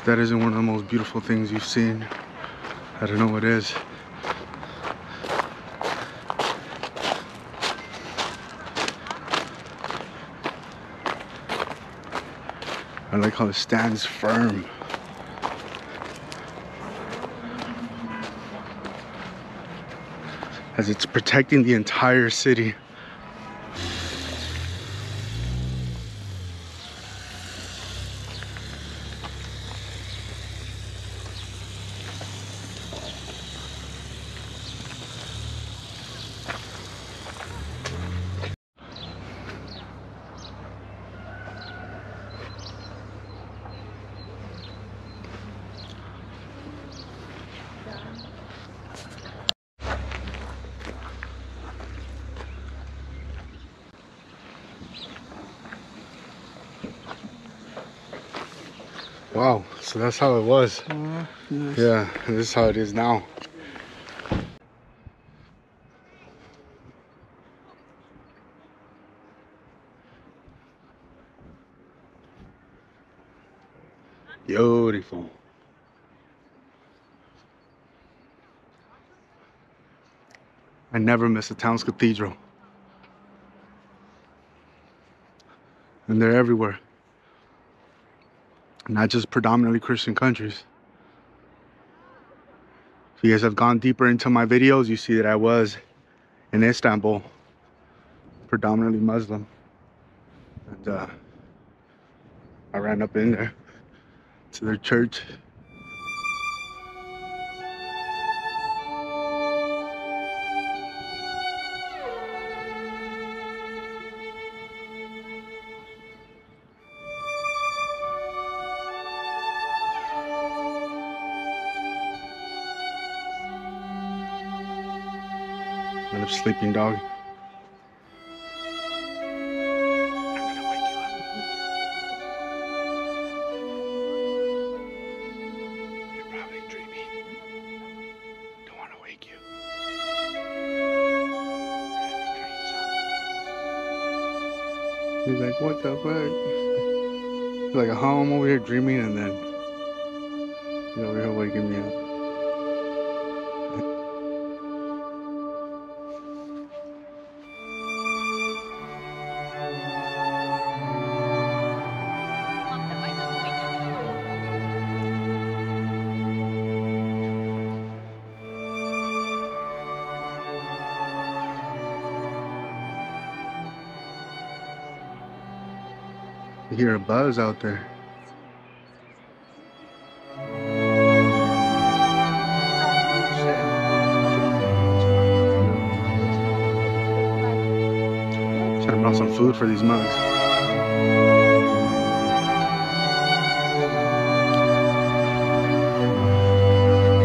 If that isn't one of the most beautiful things you've seen, I don't know what is. I like how it stands firm. As it's protecting the entire city. Wow, so that's how it was. Uh, yes. Yeah, this is how it is now. Beautiful. I never miss a town's cathedral. And they're everywhere not just predominantly Christian countries. If you guys have gone deeper into my videos, you see that I was in Istanbul, predominantly Muslim. And uh, I ran up in there to their church. To wake you. Up. You're probably dreaming. Don't wanna wake you. Dreams up. He's like, what the fuck? Like, how I'm over here dreaming and then he's over here waking me up. You hear a buzz out there. Should have brought some food for these mugs.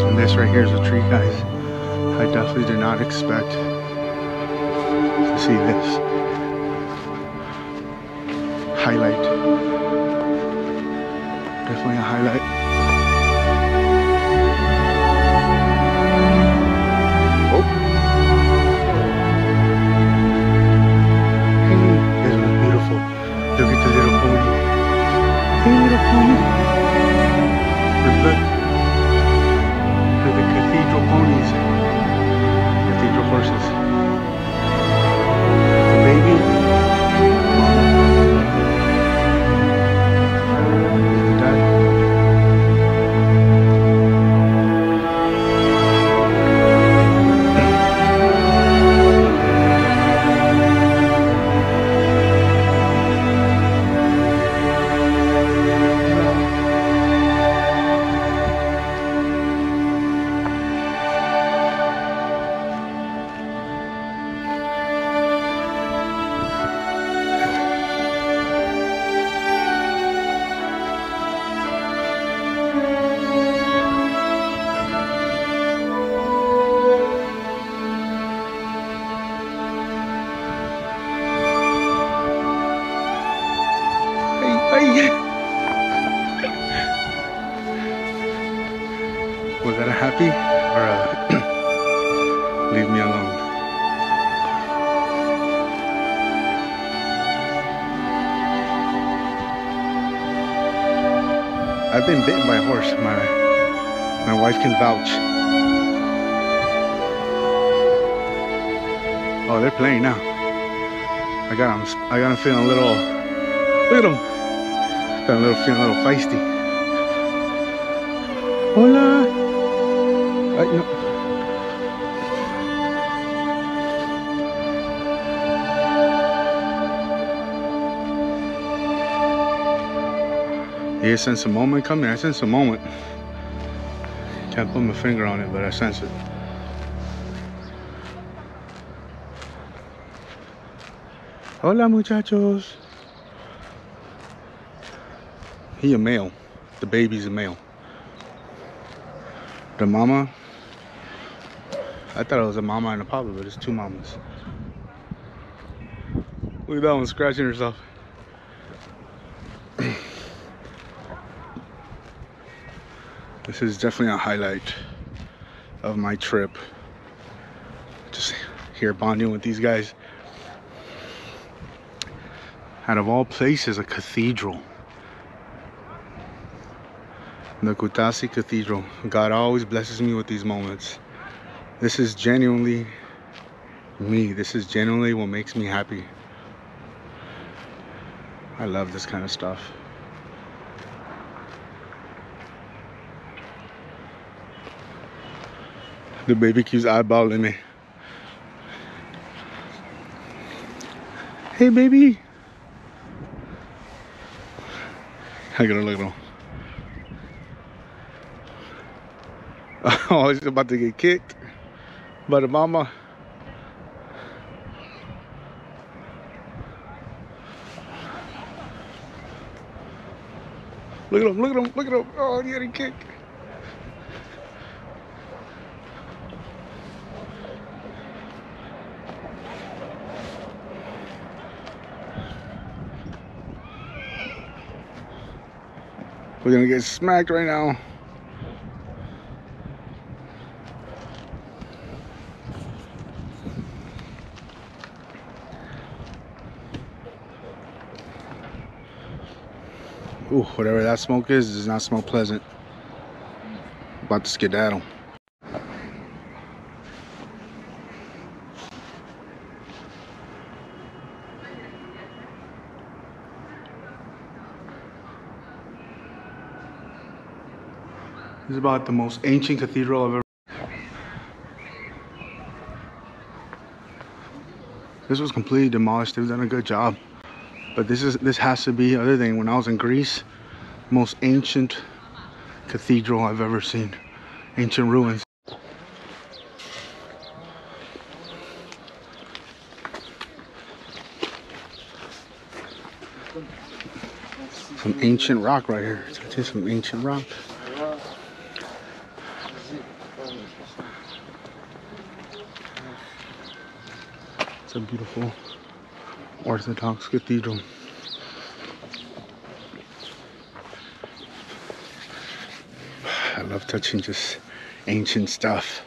And this right here is a tree, guys. I definitely did not expect to see this highlight. Definitely a highlight. Oh. This was beautiful. Look at the little pony. Hey, little pony. Look, the cathedral ponies. Cathedral horses. I've been bitten by a horse. My my wife can vouch. Oh, they're playing now. I got them. I got them feeling a little. Look at them. Got a little feeling a little feisty. Yeah, sense a moment coming. I sense a moment. Can't put my finger on it, but I sense it. Hola, muchachos. He a male. The baby's a male. The mama, I thought it was a mama and a papa, but it's two mamas. Look at that one scratching herself. This is definitely a highlight of my trip. Just here bonding with these guys. Out of all places, a cathedral. The Kutaisi Cathedral. God always blesses me with these moments. This is genuinely me. This is genuinely what makes me happy. I love this kind of stuff. The baby keeps eyeballing me. Hey, baby. I gotta look at him. Oh, he's about to get kicked by the mama. Look at him, look at him, look at him. Oh, he getting kicked. We're gonna get smacked right now. Ooh, whatever that smoke is, does not smell pleasant. About to skedaddle. This is about the most ancient cathedral I've ever This was completely demolished. They've done a good job. But this is this has to be other than when I was in Greece, most ancient cathedral I've ever seen. Ancient ruins. Some ancient rock right here. Some ancient rock. A beautiful Orthodox cathedral. I love touching just ancient stuff.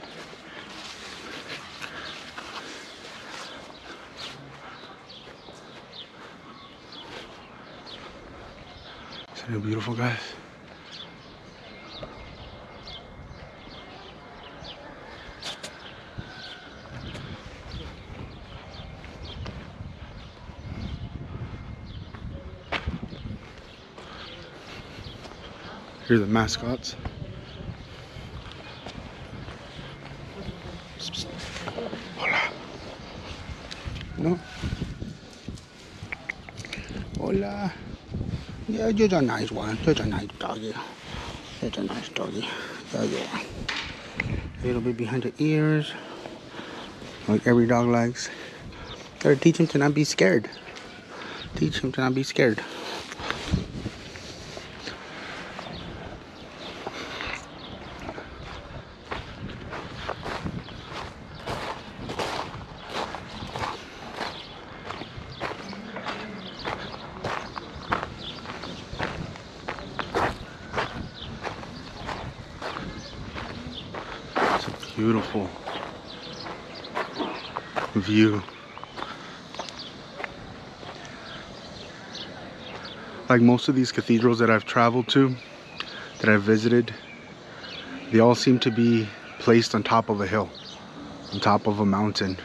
Isn't it beautiful, guys? Here are the mascots. Hola. No. Hola. Yeah, you're a nice one. You're a nice doggy. You're a nice doggy. Yeah, yeah. Little bit behind the ears. Like every dog likes. Gotta teach him to not be scared. Teach him to not be scared. It's a beautiful view. Like most of these cathedrals that I've traveled to, that I've visited, they all seem to be placed on top of a hill, on top of a mountain,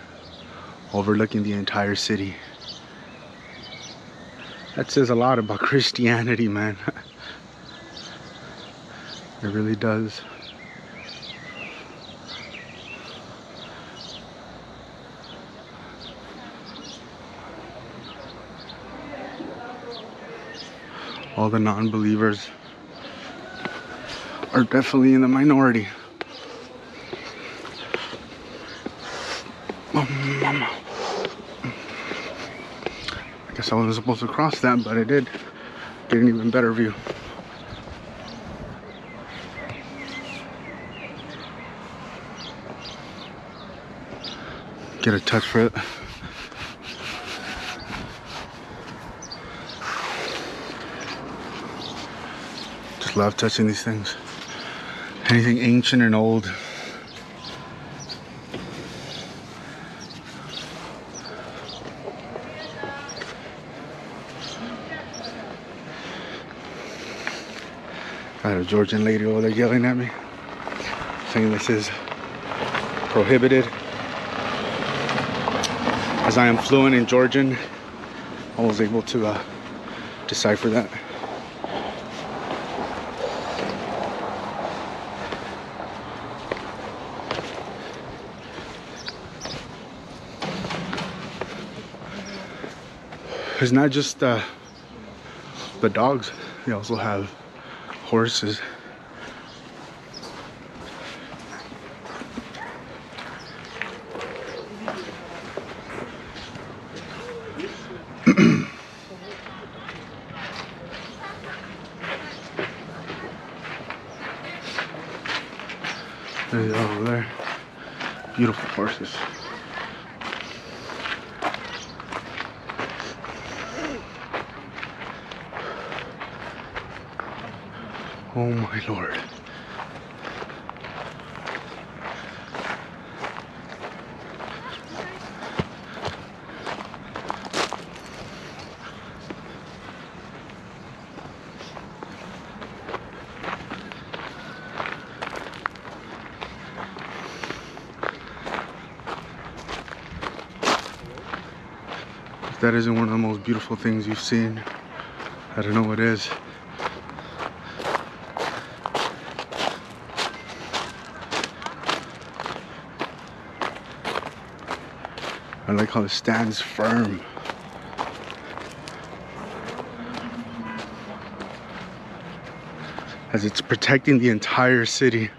overlooking the entire city. That says a lot about Christianity, man. it really does. All the non-believers are definitely in the minority. Um, I guess I wasn't supposed to cross that, but I did. Get an even better view. Get a touch for it. Love touching these things. Anything ancient and old. Got a Georgian lady over there yelling at me, saying this is prohibited. As I am fluent in Georgian, I was able to uh, decipher that. It's not just uh, the dogs, they also have horses. there they over there. Beautiful horses. Oh my lord. If that isn't one of the most beautiful things you've seen, I don't know what is. I like how it stands firm. As it's protecting the entire city.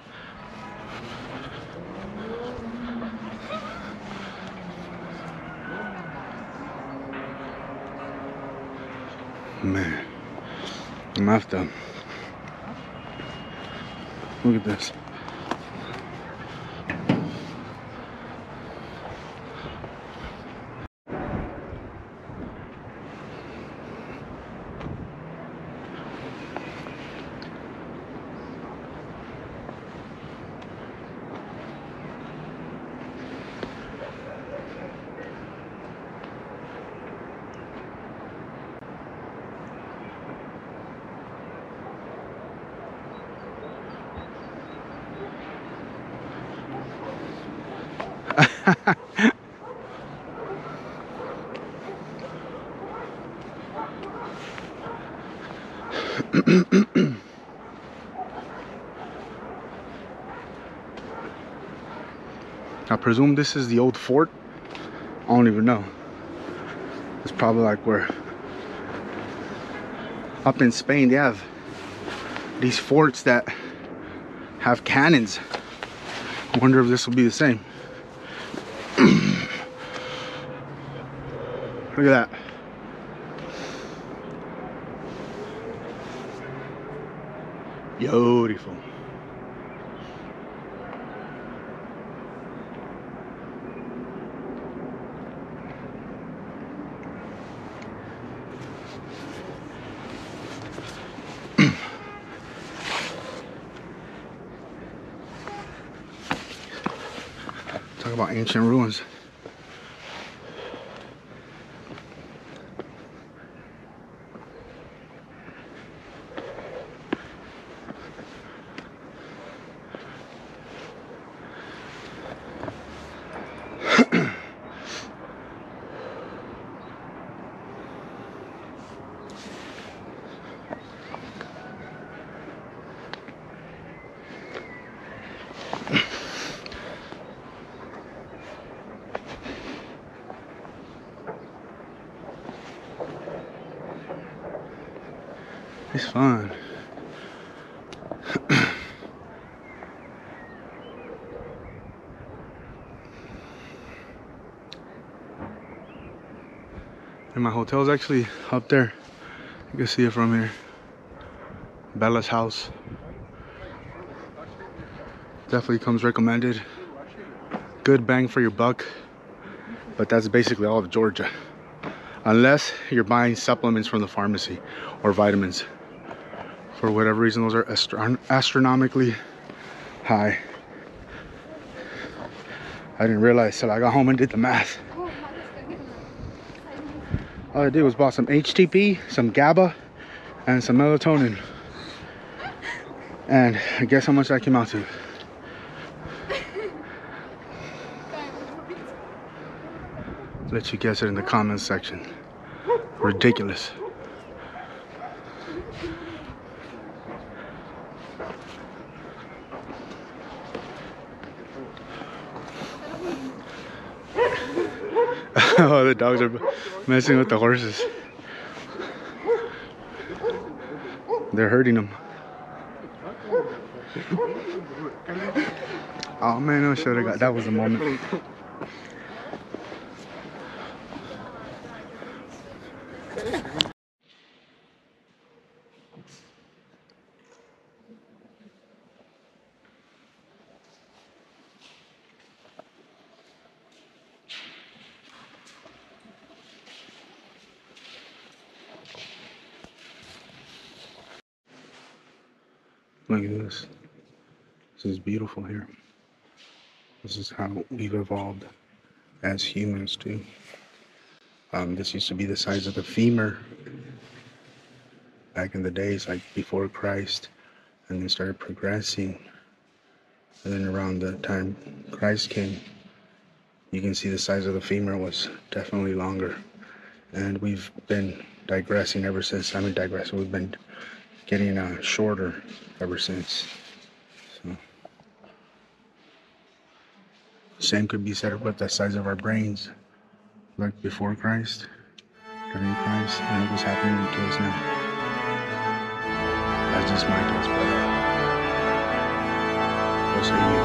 Man, I'm after. Look at this. I presume this is the old fort. I don't even know. It's probably like where up in Spain they have these forts that have cannons. I wonder if this will be the same. Look at that. Beautiful. Talk about ancient ruins. It's fun. and my hotel is actually up there. You can see it from here. Bella's house. Definitely comes recommended. Good bang for your buck. But that's basically all of Georgia. Unless you're buying supplements from the pharmacy or vitamins. For whatever reason, those are astro astronomically high. I didn't realize till I got home and did the math. All I did was bought some HTP, some GABA, and some melatonin. And guess how much that came out to? Let you guess it in the comments section. Ridiculous. The dogs are messing with the horses. They're hurting them. Oh man, I should have got that was a moment. Look at this. This is beautiful here. This is how we've evolved as humans too. Um, this used to be the size of the femur back in the days, like before Christ, and then started progressing. And then around the time Christ came, you can see the size of the femur was definitely longer. And we've been digressing ever since. I mean, digressing. We've been getting uh, shorter ever since. So, same could be said about the size of our brains, like before Christ, during Christ, and it was happening to us now. That's just my guess, but what say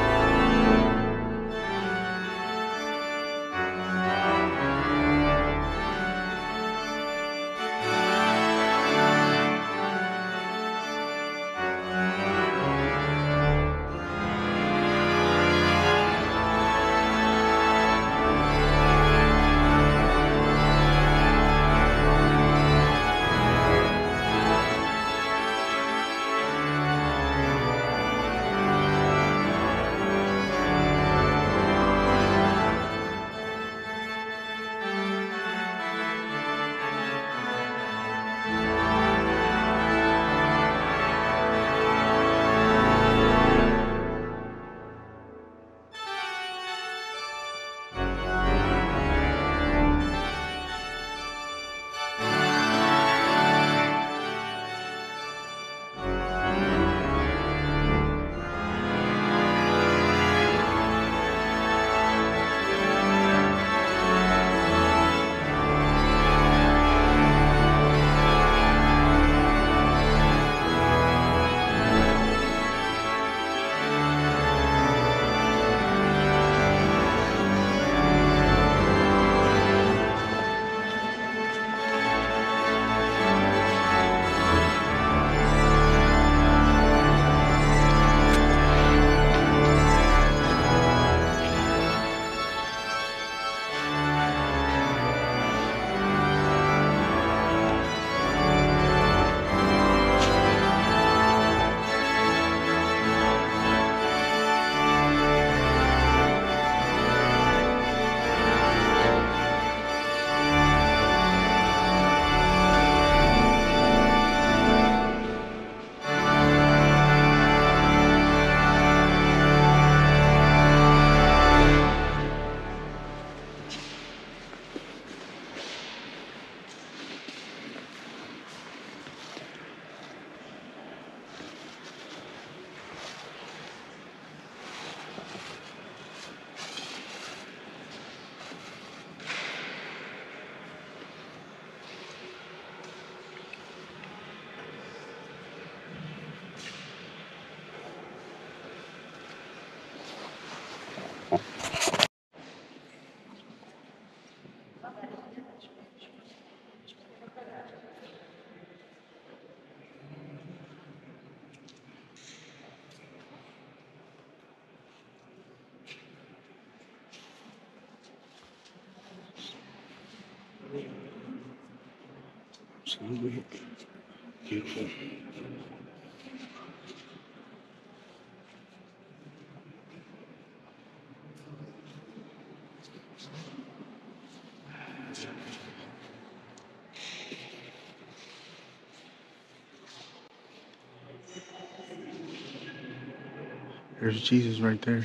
There's Jesus right there.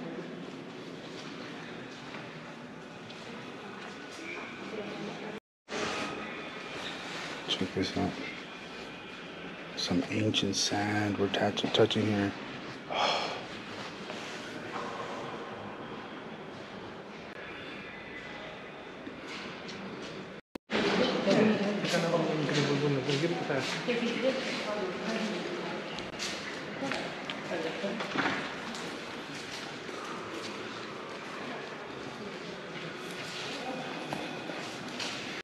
Check this out. Some ancient sand we're touching here.